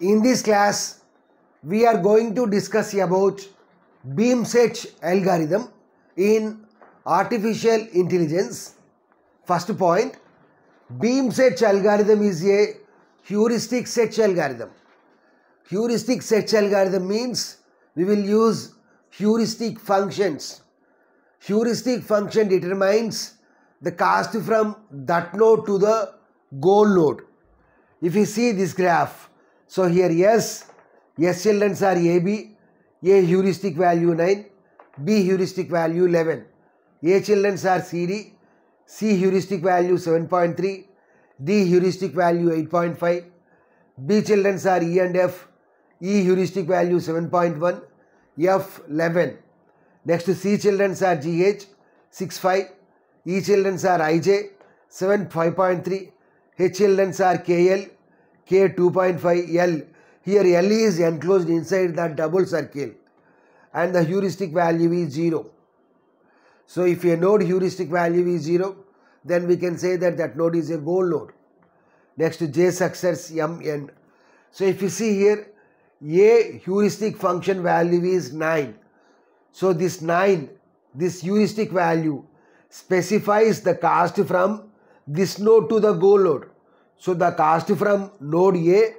In this class, we are going to discuss about beam search algorithm in artificial intelligence. First point, beam search algorithm is a heuristic search algorithm. Heuristic search algorithm means we will use heuristic functions. Heuristic function determines the cost from that node to the goal node. If you see this graph, so here S, S childrens are AB, A heuristic value 9, B heuristic value 11. A childrens are CD, C heuristic value 7.3, D heuristic value 8.5, B childrens are E and F, E heuristic value 7.1, F 11. Next to C childrens are GH 6.5, E childrens are IJ 7 5.3, H childrens are KL K 2.5 L. Here L is enclosed inside that double circle and the heuristic value is 0. So if a node heuristic value is 0 then we can say that that node is a goal node. Next to J success M N. So if you see here A heuristic function value is 9. So this 9 this heuristic value specifies the cost from this node to the goal node. So the cost from node A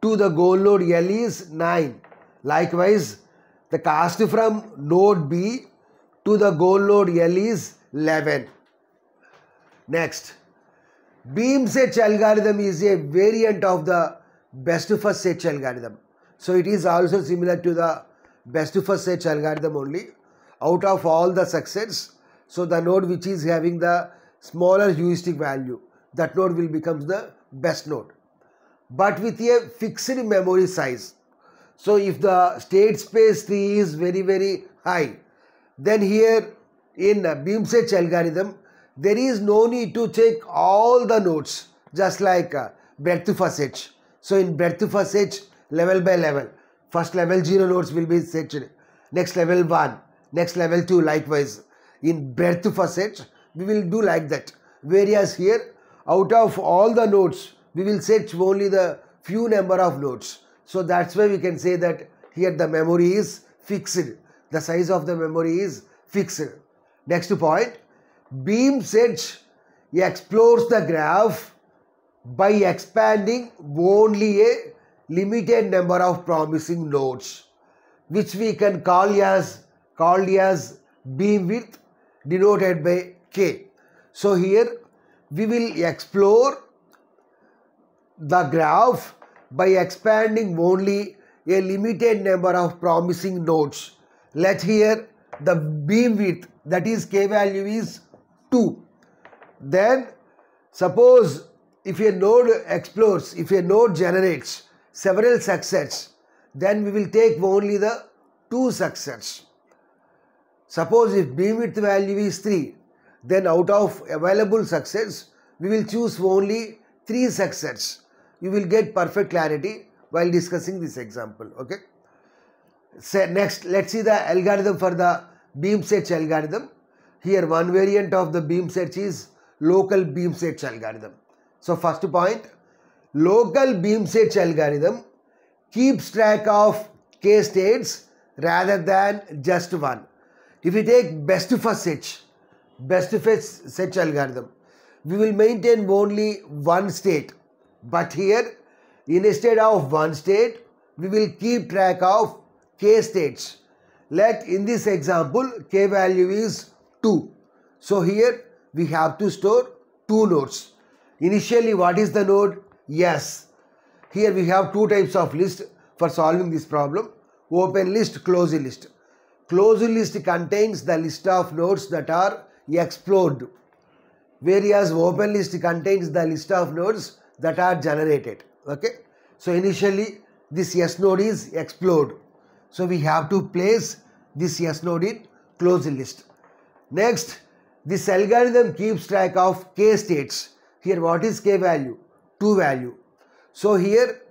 to the goal node L is 9. Likewise, the cost from node B to the goal node L is 11. Next, beam search algorithm is a variant of the best first search algorithm. So it is also similar to the best first search algorithm only. Out of all the success, so the node which is having the smaller heuristic value, that node will become the best node. But with a fixed memory size. So if the state space tree is very very high, then here in beam search algorithm, there is no need to check all the nodes just like uh, breadth first search. So in breadth first search, level by level, first level 0 nodes will be searched, next level 1, next level 2 likewise. In breadth first search, we will do like that. Whereas here, out of all the nodes, we will search only the few number of nodes. So that's why we can say that here the memory is fixed. The size of the memory is fixed. Next point, beam search explores the graph by expanding only a limited number of promising nodes which we can call as called as beam width denoted by k. So here we will explore the graph by expanding only a limited number of promising nodes. Let here the beam width that is k value is 2. Then suppose if a node explores, if a node generates several success, then we will take only the two success. Suppose if beam width value is 3, then out of available success, we will choose only 3 success. You will get perfect clarity while discussing this example. Okay. So next, let's see the algorithm for the beam search algorithm. Here one variant of the beam search is local beam search algorithm. So first point, local beam search algorithm keeps track of k states rather than just one. If we take best first search, best first search algorithm, we will maintain only one state. But here, instead of one state, we will keep track of k states. Let in this example, k value is 2. So here we have to store two nodes. Initially, what is the node? Yes. Here we have two types of list for solving this problem. Open list, closed list. Closed list contains the list of nodes that are explored. Whereas open list contains the list of nodes that are generated. Okay. So initially this S node is explored. So we have to place this S node in closed list. Next, this algorithm keeps track of k states. Here what is k value? 2 value. So here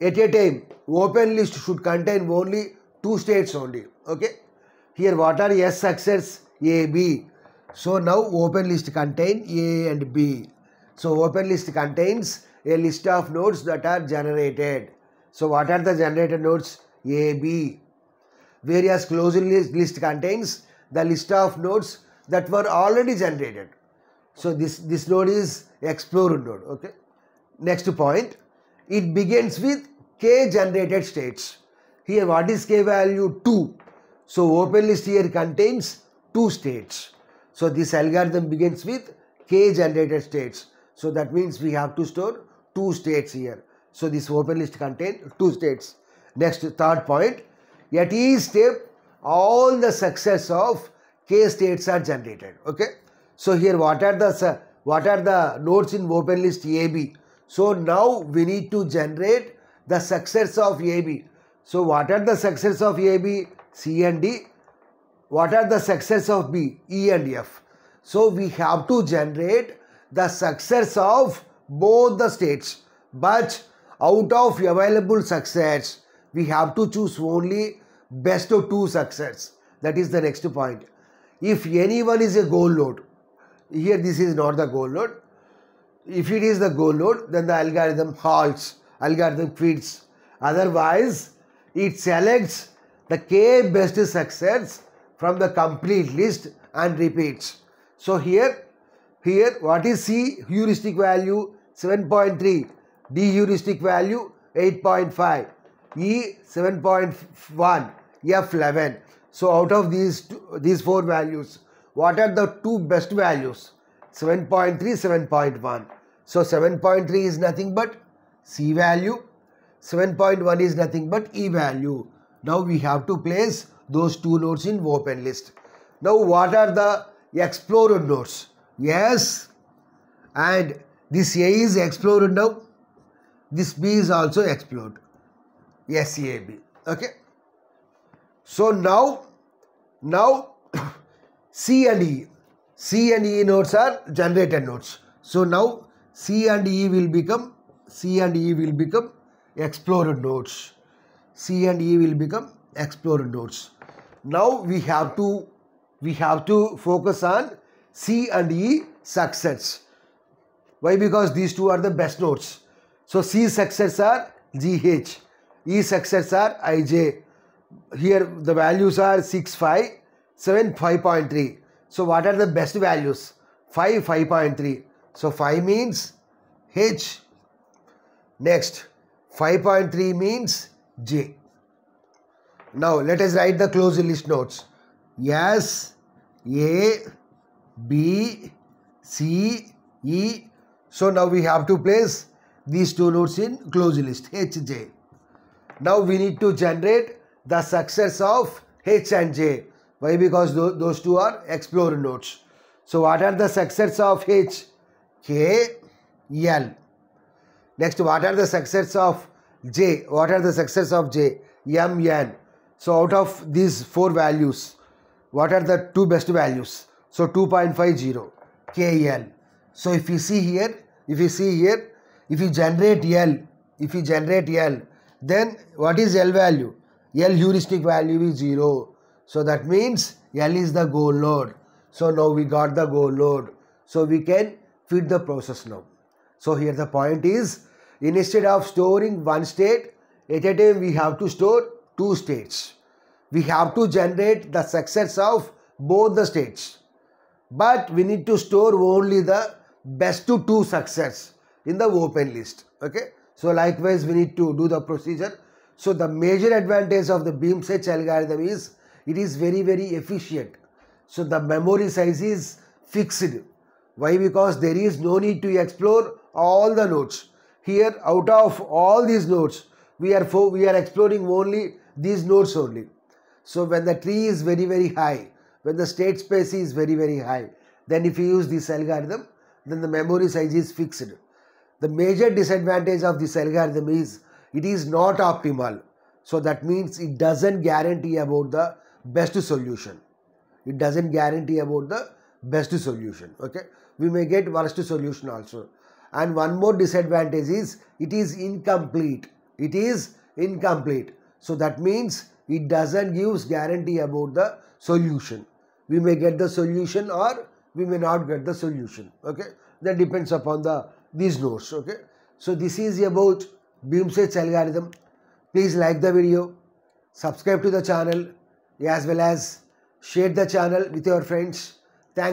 at a time open list should contain only two states only. Okay. Here what are S success? A, B. So now open list contain A and B. So open list contains a list of nodes that are generated. So what are the generated nodes? A, B. Various closed list, list contains the list of nodes that were already generated. So this, this node is explored node. Okay. Next point. It begins with k generated states. Here what is k value? 2. So open list here contains 2 states. So this algorithm begins with k generated states. So that means we have to store 2 states here. So this open list contains 2 states. Next third point. At each step all the success of k states are generated. Okay. So here what are the what are the nodes in open list AB? So now we need to generate the success of AB. So what are the success of AB? C and D. What are the success of B? E and F. So we have to generate the success of both the states. But out of available success, we have to choose only best of two success. That is the next point. If anyone is a goal node, here this is not the goal node. If it is the goal node, then the algorithm halts, algorithm quits. Otherwise, it selects the k best success from the complete list and repeats. So here, here what is C heuristic value 7.3, D heuristic value 8.5, E 7.1, F 11. So out of these two, these four values, what are the two best values? 7.3, 7.1. So 7.3 is nothing but C value, 7.1 is nothing but E value. Now we have to place those two nodes in open list. Now what are the explored nodes? Yes, and this A is explored now. This B is also explored. SAB. Okay. So now, now C and E. C and E nodes are generated nodes. So now C and E will become C and E will become explored nodes. C and E will become explored nodes. Now we have to we have to focus on C and E success. Why? Because these two are the best nodes. So C success are GH, E success are IJ. Here the values are 6, 5, 7, 5.3. So what are the best values? 5, 5.3. So 5 means H. Next, 5.3 means J. Now let us write the closed list nodes. S, A, B, C, E. So now we have to place these two nodes in closed list H, J. Now we need to generate the success of H and J. Why? Because those two are explored nodes. So what are the success of H? K, L. Next, what are the success of J? What are the success of J? M, N. So out of these four values, what are the two best values? So 2.50 KL. So if you see here, if you see here, if you generate L, if you generate L, then what is L value? L heuristic value is 0. So that means L is the goal node. So now we got the goal node. So we can feed the process now. So here the point is, instead of storing one state, at a time we have to store two states. We have to generate the success of both the states. But we need to store only the best to two success in the open list. Okay. So likewise we need to do the procedure. So the major advantage of the beam search algorithm is it is very very efficient. So the memory size is fixed. Why? Because there is no need to explore all the nodes. Here out of all these nodes we are for, we are exploring only these nodes only. So when the tree is very very high, when the state space is very very high, then if you use this algorithm, then the memory size is fixed. The major disadvantage of this algorithm is it is not optimal. So that means it doesn't guarantee about the best solution. It doesn't guarantee about the best solution. Okay. We may get worst solution also. And one more disadvantage is it is incomplete. It is incomplete. So that means it doesn't give guarantee about the solution. We may get the solution or we may not get the solution. Okay. That depends upon the these nodes. Okay. So this is about beam search algorithm. Please like the video, subscribe to the channel as well as share the channel with your friends